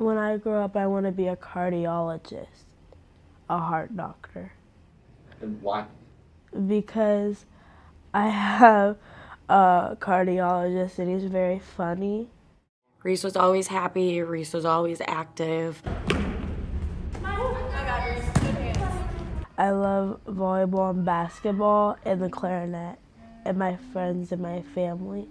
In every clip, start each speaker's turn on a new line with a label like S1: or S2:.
S1: When I grow up, I want to be a cardiologist, a heart doctor.
S2: And why?
S1: Because I have a cardiologist and he's very funny.
S3: Reece was always happy, Reece was always active.
S1: I love volleyball and basketball and the clarinet and my friends and my family.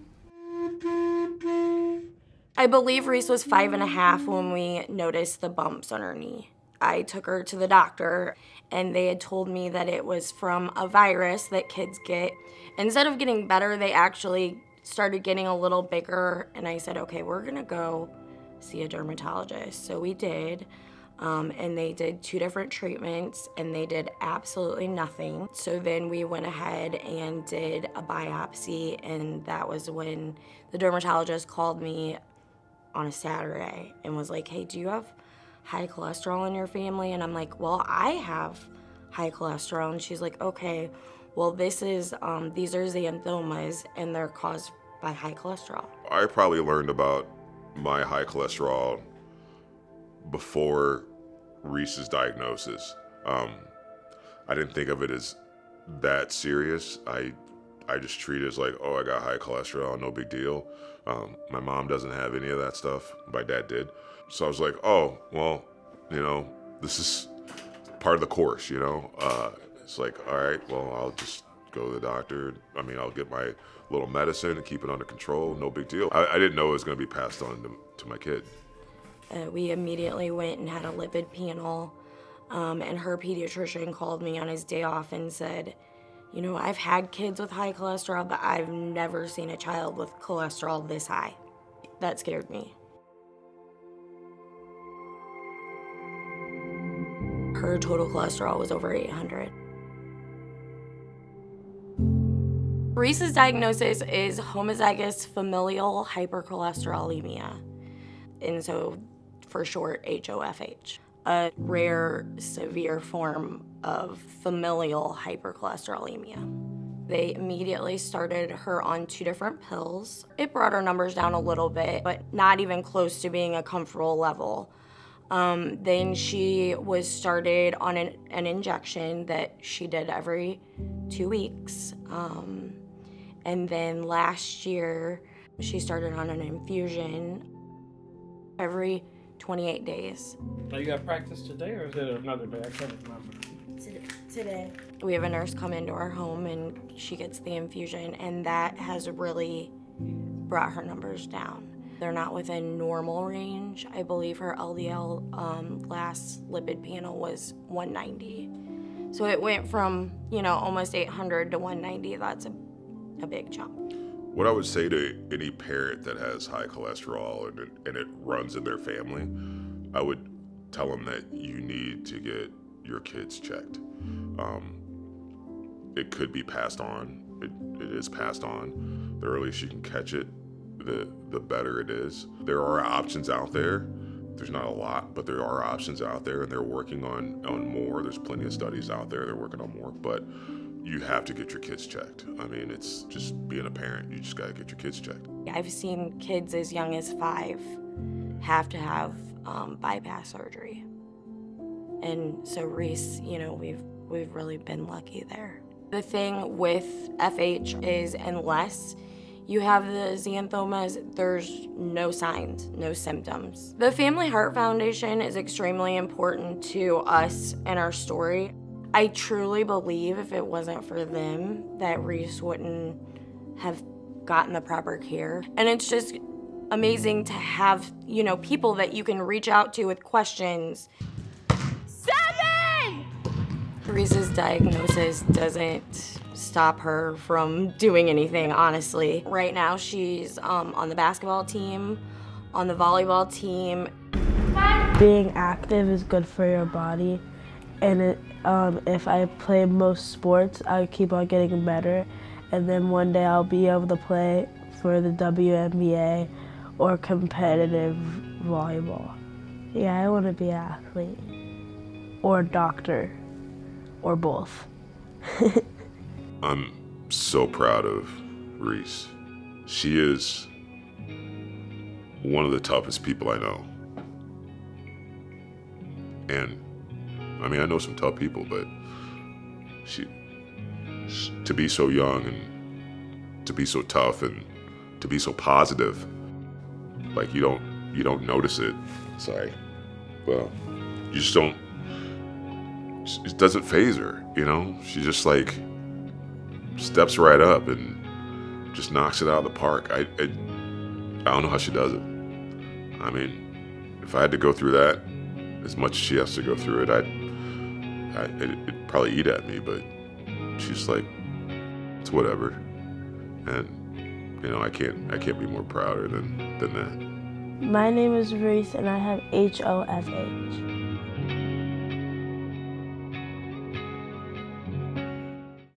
S3: I believe Reece was five and a half when we noticed the bumps on her knee. I took her to the doctor and they had told me that it was from a virus that kids get. Instead of getting better, they actually started getting a little bigger and I said, okay, we're gonna go see a dermatologist. So we did. Um, and they did two different treatments and they did absolutely nothing. So then we went ahead and did a biopsy, and that was when the dermatologist called me on a Saturday and was like, Hey, do you have high cholesterol in your family? And I'm like, Well, I have high cholesterol. And she's like, Okay, well, this is, um, these are xanthomas and they're caused by high cholesterol.
S4: I probably learned about my high cholesterol before Reece's diagnosis. Um, I didn't think of it as that serious. I I just treat it as like, oh, I got high cholesterol, no big deal. Um, my mom doesn't have any of that stuff. My dad did. So I was like, oh, well, you know, this is part of the course, you know? Uh, it's like, all right, well, I'll just go to the doctor. I mean, I'll get my little medicine and keep it under control. No big deal. I, I didn't know it was going to be passed on to, to my kid.
S3: Uh, we immediately went and had a lipid panel, um, and her pediatrician called me on his day off and said, You know, I've had kids with high cholesterol, but I've never seen a child with cholesterol this high. That scared me. Her total cholesterol was over 800. Reece's diagnosis is homozygous familial hypercholesterolemia. And so for short HOFH, a rare severe form of familial hypercholesterolemia. They immediately started her on two different pills. It brought her numbers down a little bit, but not even close to being a comfortable level. Um, then she was started on an, an, injection that she did every two weeks. Um, and then last year, she started on an infusion every 28 days.
S2: Now you got practice today or is it another day? I can't remember.
S1: Today.
S3: We have a nurse come into our home and she gets the infusion, and that has really brought her numbers down. They're not within normal range. I believe her LDL um, last lipid panel was 190. So it went from, you know, almost 800 to 190. That's a, a big jump.
S4: What I would say to any parent that has high cholesterol and it, and it runs in their family, I would tell them that you need to get your kids checked. Um, it could be passed on. It, it is passed on. The earliest you can catch it, the the better it is. There are options out there. There's not a lot, but there are options out there, and they're working on on more. There's plenty of studies out there. They're working on more, but you have to get your kids checked. I mean, it's just being a parent. You just got to get your kids checked.
S3: I've seen kids as young as five have to have um, bypass surgery, and so Reece, you know, we've we've really been lucky there. The thing with FH is unless you have the xanthomas, there's no signs, no symptoms. The Family Heart Foundation is extremely important to us and our story. I truly believe if it wasn't for them, that Reece wouldn't have gotten the proper care. And it's just amazing to have, you know, people that you can reach out to with questions.
S5: Seven!
S3: Reece's diagnosis doesn't stop her from doing anything, honestly. Right now, she's um, on the basketball team, on the volleyball team.
S1: Being active is good for your body, and it, um, if I play most sports, I keep on getting better, and then one day I'll be able to play for the WNBA or competitive volleyball. Yeah, I want to be an athlete, or a doctor, or both.
S4: I'm so proud of Reece. She is one of the toughest people I know. And I mean, I know some tough people, but she to be so young and to be so tough and to be so positive, like you don't you don't notice it. It's like, well, you just don't. It doesn't phase her, you know. She just like steps right up and just knocks it out of the park. I, I, I don't know how she does it. I mean, if I had to go through that, as much as she has to go through it, I'd, I, it, it'd probably eat at me. But she's like, it's whatever, and you know, I can't, I can't be more prouder than than that.
S1: My name is Reece, and I have H O F H.